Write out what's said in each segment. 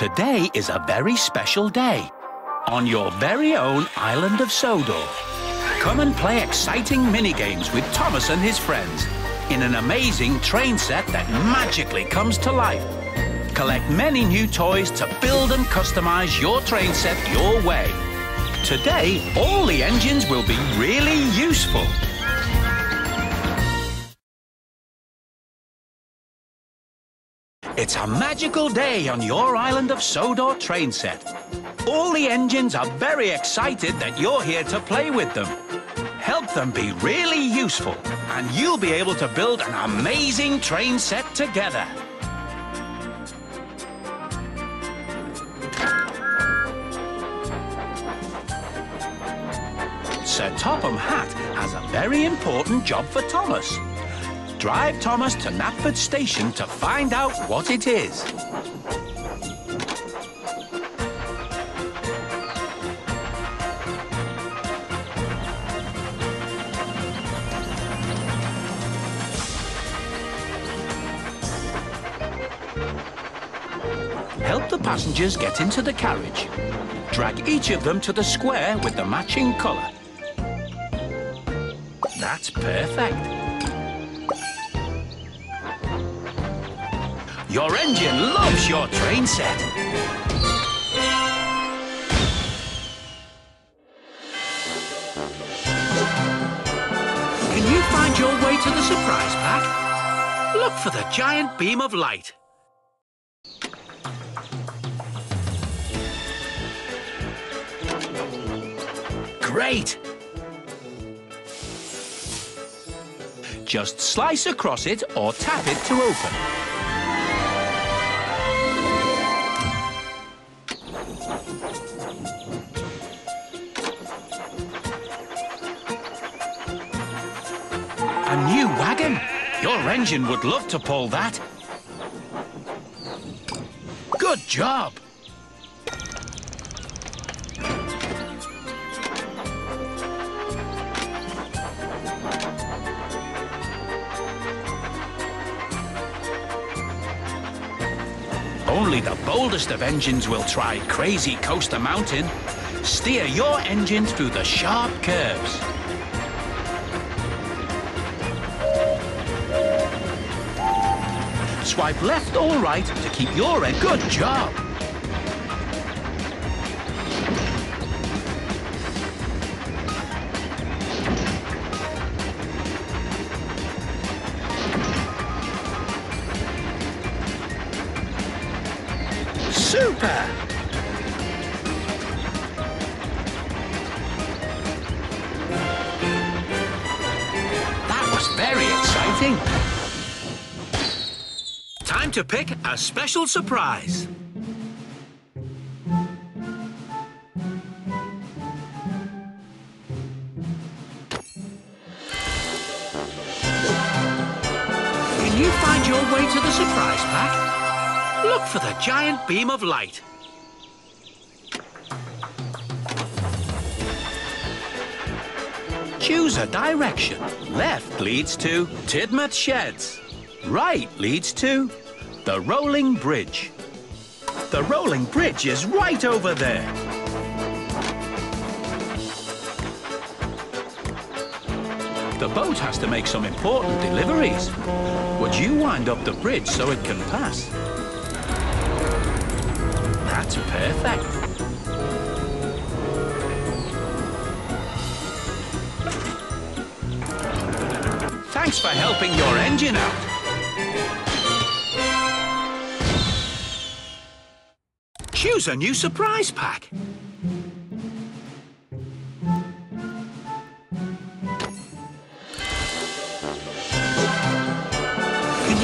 Today is a very special day on your very own island of Sodor. Come and play exciting mini-games with Thomas and his friends in an amazing train set that magically comes to life. Collect many new toys to build and customize your train set your way. Today, all the engines will be really useful. It's a magical day on your island of Sodor train set. All the engines are very excited that you're here to play with them. Help them be really useful, and you'll be able to build an amazing train set together. Sir Topham Hatt has a very important job for Thomas. Drive Thomas to Knapford Station to find out what it is. Help the passengers get into the carriage. Drag each of them to the square with the matching colour. That's perfect. Your engine loves your train set. Can you find your way to the surprise pack? Look for the giant beam of light. Great! Just slice across it or tap it to open. Your engine would love to pull that. Good job! Only the boldest of engines will try Crazy Coaster Mountain. Steer your engine through the sharp curves. Swipe left or right to keep your end. Good job! Super! That was very exciting. Time to pick a special surprise. Can you find your way to the surprise pack? Look for the giant beam of light. Choose a direction. Left leads to Tidmouth Sheds. Right leads to the Rolling Bridge. The Rolling Bridge is right over there. The boat has to make some important deliveries. Would you wind up the bridge so it can pass? That's perfect. Thanks for helping your engine out. Choose a new surprise pack. Can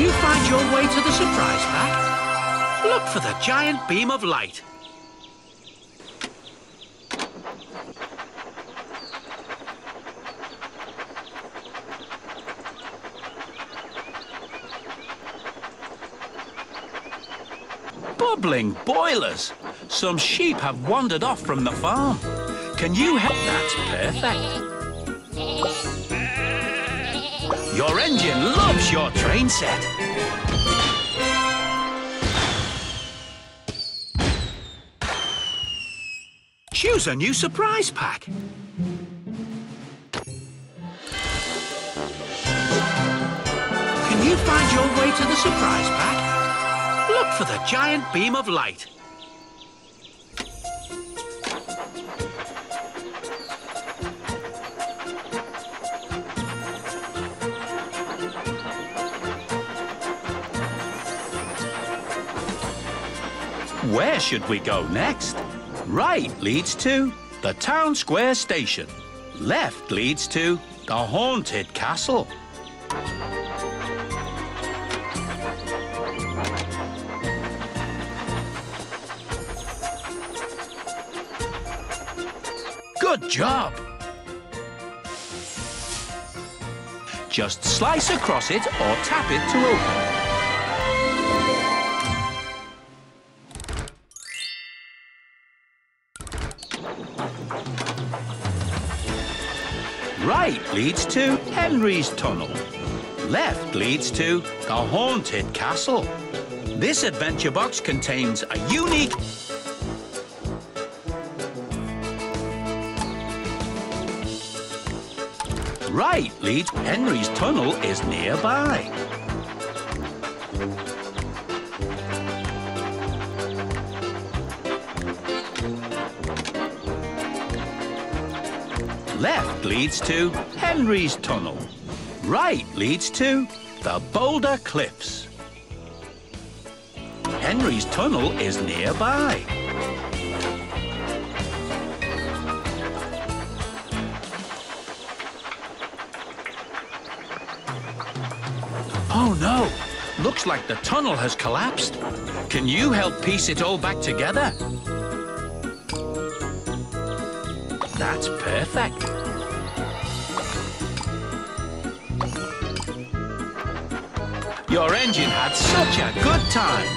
you find your way to the surprise pack? Look for the giant beam of light. Bubbling boilers. Some sheep have wandered off from the farm. Can you help? That's perfect. Your engine loves your train set. Choose a new surprise pack. Can you find your way to the surprise pack? Look for the giant beam of light. Where should we go next? Right leads to the town square station. Left leads to the haunted castle. Good job! Just slice across it or tap it to open. Leads to Henry's Tunnel. Left leads to the Haunted Castle. This adventure box contains a unique... Right leads Henry's Tunnel is nearby. Left leads to Henry's Tunnel. Right leads to the Boulder Cliffs. Henry's Tunnel is nearby. Oh no! Looks like the tunnel has collapsed. Can you help piece it all back together? That's perfect. Your engine had such a good time.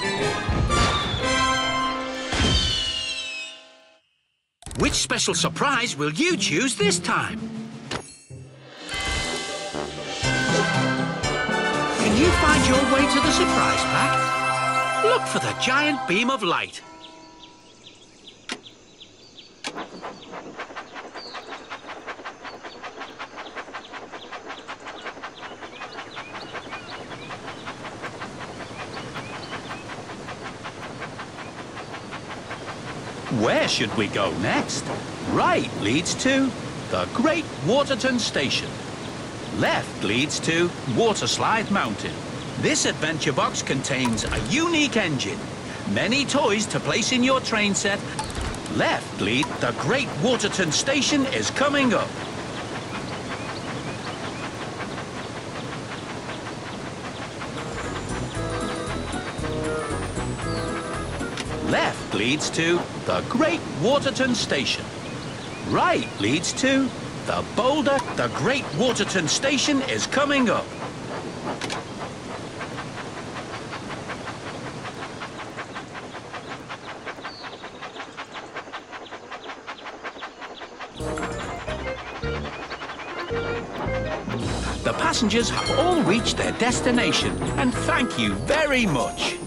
Which special surprise will you choose this time? Can you find your way to the surprise pack? Look for the giant beam of light. Where should we go next? Right leads to the Great Waterton Station. Left leads to Waterslide Mountain. This adventure box contains a unique engine, many toys to place in your train set. Left lead, the Great Waterton Station is coming up. Leads to the Great Waterton Station. Right leads to the Boulder. The Great Waterton Station is coming up. The passengers have all reached their destination, and thank you very much.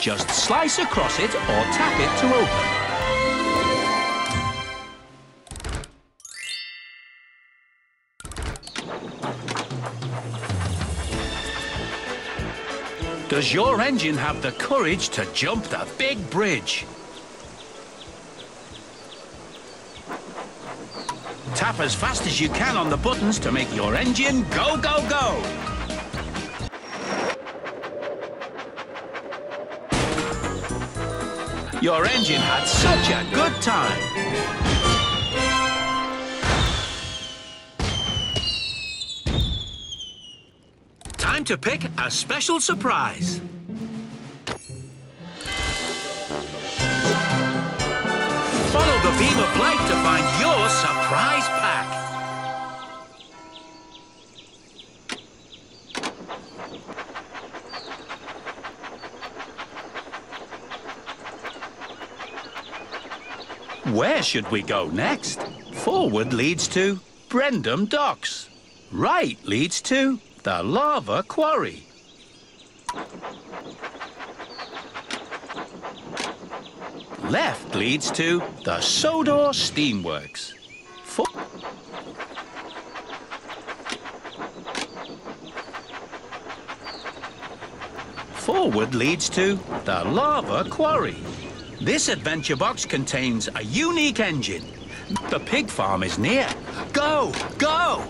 Just slice across it or tap it to open. Does your engine have the courage to jump the big bridge? Tap as fast as you can on the buttons to make your engine go, go, go. Your engine had such a good time. Time to pick a special surprise. Follow the beam of light to find Where should we go next? Forward leads to Brendam Docks. Right leads to the lava quarry. Left leads to the Sodor Steamworks. For Forward leads to the Lava Quarry. This adventure box contains a unique engine. The pig farm is near. Go! Go!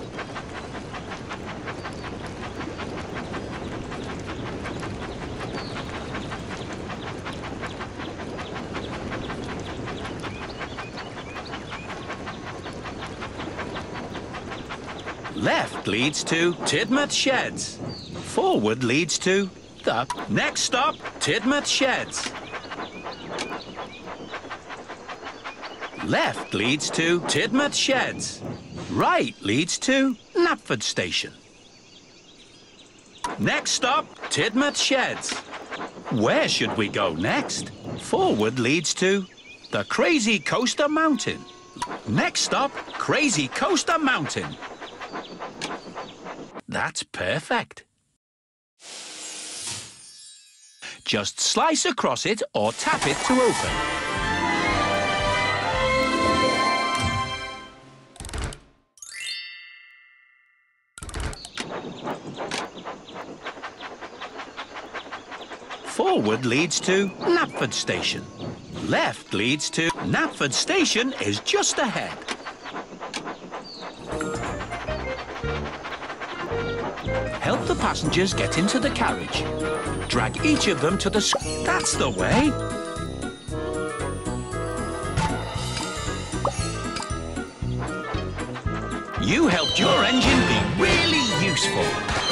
Left leads to Tidmouth Sheds. Forward leads to the next stop, Tidmouth Sheds. Left leads to Tidmouth Sheds. Right leads to Knapford Station. Next stop, Tidmouth Sheds. Where should we go next? Forward leads to the Crazy Coaster Mountain. Next stop, Crazy Coaster Mountain. That's perfect. Just slice across it or tap it to open. Forward leads to Knapford Station. Left leads to Knapford Station is just ahead. Help the passengers get into the carriage. Drag each of them to the... That's the way. You helped your engine be really useful.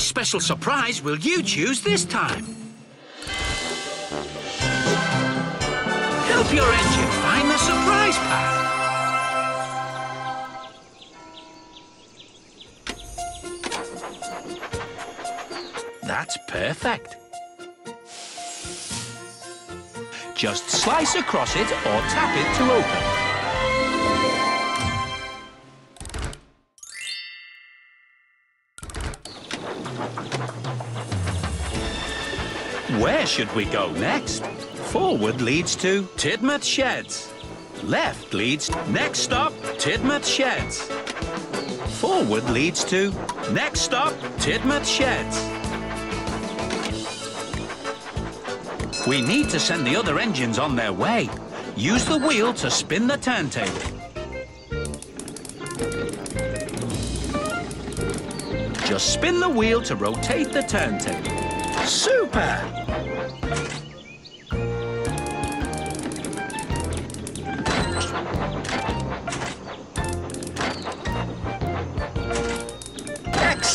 Which special surprise will you choose this time? Help your engine find the surprise pack. That's perfect. Just slice across it or tap it to open. Where should we go next? Forward leads to Tidmouth Sheds. Left leads... Next stop, Tidmouth Sheds. Forward leads to... Next stop, Tidmouth Sheds. We need to send the other engines on their way. Use the wheel to spin the turntable. Just spin the wheel to rotate the turntable. Super!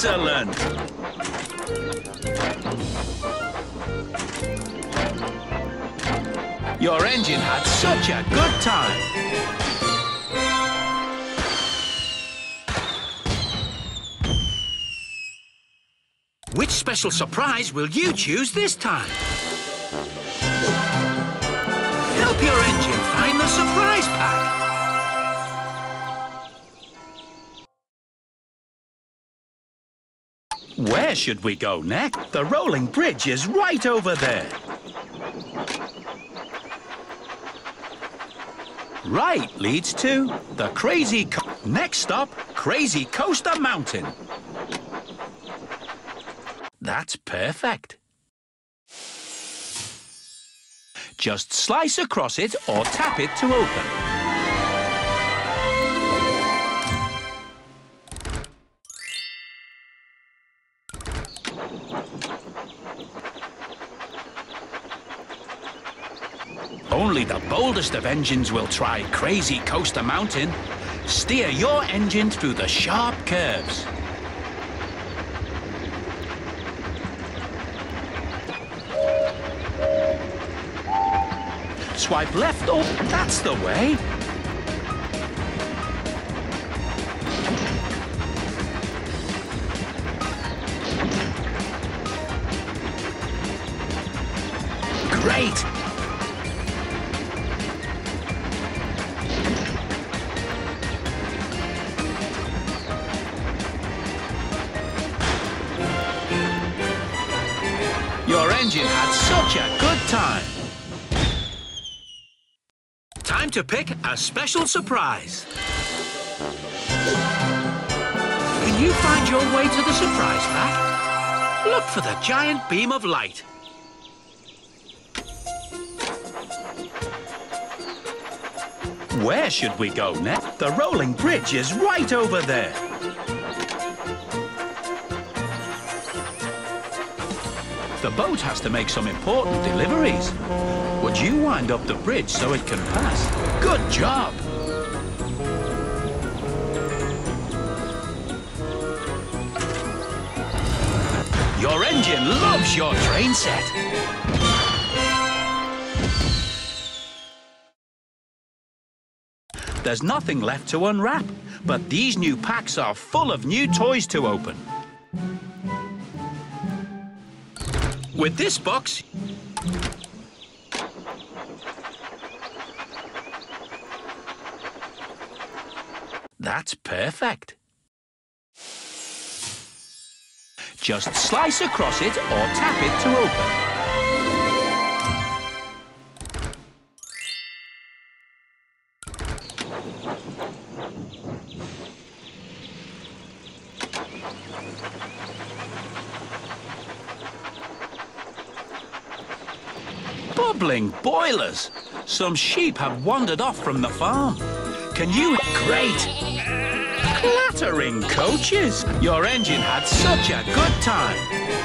Excellent! Your engine had such a good time. Which special surprise will you choose this time? Where should we go next? The rolling bridge is right over there. Right leads to the Crazy... Co Next stop, Crazy Coaster Mountain. That's perfect. Just slice across it or tap it to open. Only the boldest of engines will try Crazy Coaster Mountain. Steer your engine through the sharp curves. Swipe left, oh, that's the way. Great! To pick a special surprise. Can you find your way to the surprise pack? Look for the giant beam of light. Where should we go next? The rolling bridge is right over there. The boat has to make some important deliveries. Would you wind up the bridge so it can pass? Good job! Your engine loves your train set. There's nothing left to unwrap, but these new packs are full of new toys to open. With this box, That's perfect. Just slice across it or tap it to open. Boilers! Some sheep have wandered off from the farm. Can you... Great! Clattering coaches! Your engine had such a good time.